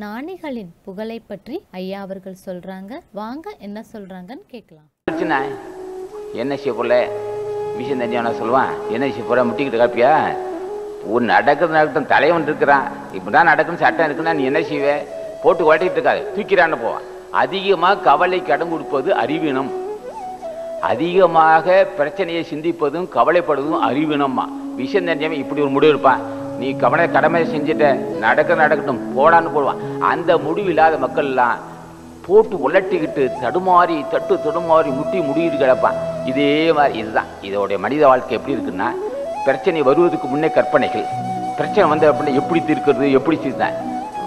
ஞானிகளின் புகழை பற்றி ஐயா அவர்கள் சொல்றாங்க. வாங்க என்ன சொல்றாங்கன்னு கேட்கலாம். பிரச்சனை. என்ன செய்ய விஷயம் தெரிஞ்சவனா சொல்லுவான். என்ன செய்ய முட்டிக்கிட்டு காப்பியா? ஒரு நடக்கிறது நடக்கட்டும் தலைவன் இருக்கிறான். இப்படிதான் நடக்கும் சட்டம் இருக்குன்னா நீ என்ன செய்வே? போட்டு ஓட்டிட்டு இருக்காது. தூக்கிறான்னு போவான் அதிகமாக கவலை கடன் கொடுப்பது அறிவீனம். அதிகமாக பிரச்சனையை சிந்திப்பதும் கவலைப்படுவதும் அறிவினம்மா. விஷயம் தெரிஞ்சவன் இப்படி ஒரு முடிவு இருப்பான் நீ கவலை கடமை செஞ்சுட்ட நடக்க நடக்கட்டும் போடான்னு போடுவான். அந்த முடிவு இல்லாத மக்கள் எல்லாம் போட்டு உலட்டிக்கிட்டு தடுமாறி தட்டு தடுமாறி முட்டி முடியிட்டு கிடப்பான். இதே மாதிரி இதுதான். இதோடைய மனித வாழ்க்கை எப்படி இருக்குன்னா பிரச்சனை வருவதற்கு முன்னே கற்பனைகள். பிரச்சனை வந்த அப்படின்னா எப்படி தீர்க்கிறது எப்படி தீர்த்தான்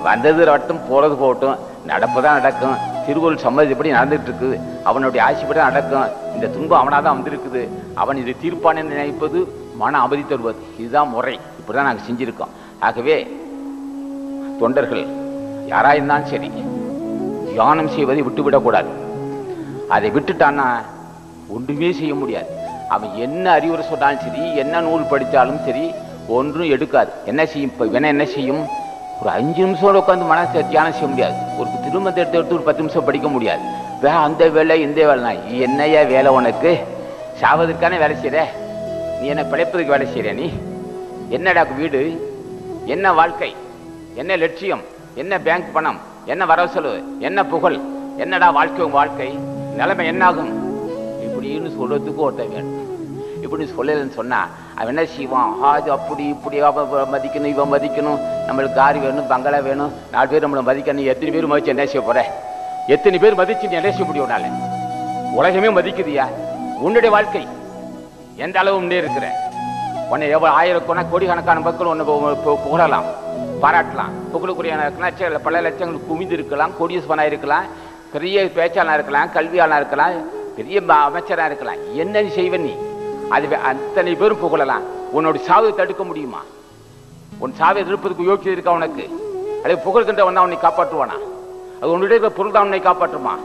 வந்தது வரட்டும் போகிறது போகட்டும் நடப்பு தான் நடக்கும். திருவள்ளுவர் சம்மதி எப்படி நடந்துட்டு இருக்குது? அவனுடைய ஆசைப்படி தான் நடக்கும்? இந்த துன்பம் அவனாக தான் வந்திருக்குது. அவன் இதை தீர்ப்பான நினைப்பது மன அமைதி தருவது. இதுதான் முறை. இப்படி தான் நாங்கள் செஞ்சுருக்கோம். ஆகவே தொண்டர்கள் யாராயிருந்தாலும் சரி தியானம் செய்வதை விட்டுவிடக்கூடாது. அதை விட்டுட்டான்னா ஒன்றுமே செய்ய முடியாது. அவன் என்ன அறிவுரை சொன்னாலும் சரி என்ன நூல் படித்தாலும் சரி ஒன்றும் எடுக்காது. என்ன செய்யும்? இப்போ வேணா என்ன செய்யும்? ஒரு அஞ்சு நிமிஷம் உட்காந்து மனசை தியானம் செய்ய முடியாது. ஒரு திருமணத்தை எடுத்து எடுத்து ஒரு பத்து நிமிஷம் படிக்க முடியாது. வே அந்த வேலை இந்த வேலைனா என்னையா வேலை உனக்கு? சாவதற்கான வேலை செய்கிற நீ என்ன பிழைப்பதுக்கு வேலை செய்கிற நீ? என்னடா வீடு? என்ன வாழ்க்கை? என்ன லட்சியம்? என்ன பேங்க் பணம்? என்ன வரவு செலவு? என்ன புகழ்? என்னடா வாழ்க்கை உன் வாழ்க்கை? நிலைமை என்னாகும்? இப்படின்னு சொல்றதுக்கு ஒருத்தன் வேணும். இப்படி சொல்லலைன்னு சொன்னா அவன் என்ன செய்வான்? அது அப்படி இப்படி அவன் மதிக்கணும் இவன் மதிக்கணும். நம்மளுக்கு கார் வேணும் பங்களா வேணும். நாலு பேர் நம்மளை மதிக்கணும். எத்தனை பேர் மதிச்சு என்ன செய்ய போற? எத்தனை பேர் மதிச்சு நீ என்ன செய்ய முடியும் உலகமே மதிக்குதுயா? உன்னுடைய வாழ்க்கை எந்த அளவு முன்னே இருக்கிறேன் உன்னை எவ்வளவு ஆயிரக்கண கோடிக்கணக்கான மக்கள் உன்னை புகழலாம் பாராட்டலாம். புகழுக்குரிய லட்சங்கள் பல லட்சங்கள் குவிந்து இருக்கலாம் கோடீஸ்வரனாக இருக்கலாம் பெரிய பேச்சாளனாக இருக்கலாம் கல்வியாளனாக இருக்கலாம் பெரிய ம- இருக்கலாம். என்ன நீ செய்வ நீ? அது அத்தனை பேரும் புகழலாம். உன்னோட சாவை தடுக்க முடியுமா? உன் சாவை எதிர்ப்பதற்கு யோக்கியம் இருக்கா உனக்கு? அதை புகழ்கின்ற வந்தால் உன்னை காப்பாற்றுவானா? அது உன்னுடைய இருக்கிற பொருள் தான் உன்னை காப்பாற்றுமா?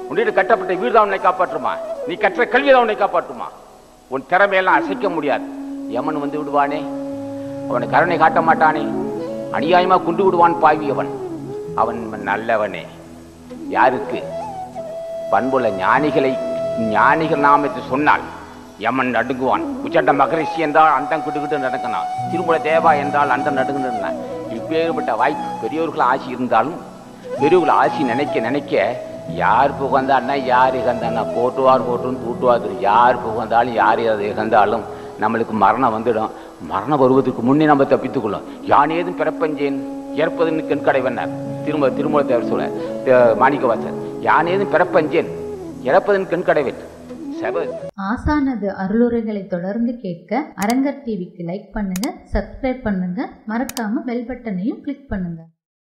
உன்னுடைய கட்டப்பட்ட வீடு தான் உன்னை காப்பாற்றுமா? நீ கற்ற கல்வி தான் உன்னை காப்பாற்றுமா? உன் திறமையெல்லாம் அசைக்க முடியாது. யமன் வந்து விடுவானே? அவனை கருணை காட்ட மாட்டானே? அநியாயமா கொண்டு விடுவான் பாவியவன். அவன் நல்லவனே. யாருக்கு? பண்புள்ள ஞானிகளை ஞானிகள் நாமத்தை சொன்னால் யமன் நடுங்குவான். உச்சண்ட மகரிஷி என்றால் அண்டம் கிட்டுக்கிட்டு நடக்கினான் திருமலை தேவா என்றால் அண்டம் நடுங்குன்னு இப்பேற்பட்ட வாய்ப்பு பெரியவர்கள் ஆசி இருந்தாலும் பெரியவர்கள் ஆசி நினைக்க நினைக்க யார் புகழ்ந்தான்னா யார் இகந்தான்னா போட்டுவார் போட்டுன்னு தூட்டுவார் யார் புகழ்ந்தாலும் யார் அது இகந்தாலும் நம்மளுக்கு மரணம் வந்துடும். மரணம் வருவதற்கு முன்னே நம்ம தப்பித்துக்கொள்ளும் யான் ஏதும் பிறப்பஞ்சேன்? ஏற்பதுன்னு கண்கடை வண்ணார் திரும்ப திருமூல சொல்ல தே- மாணிக்கவாசர் யான் ஏதும் பிறப்பஞ்சேன்? இறப்பதன் கண்கடைவன் ஆசானது அருளுரைகளை தொடர்ந்து கேட்க அரங்கர் டிவிக்கு லைக் பண்ணுங்க சப்ஸ்கிரைப் பண்ணுங்க. மறக்காம பெல் பட்டனையும் கிளிக் பண்ணுங்க.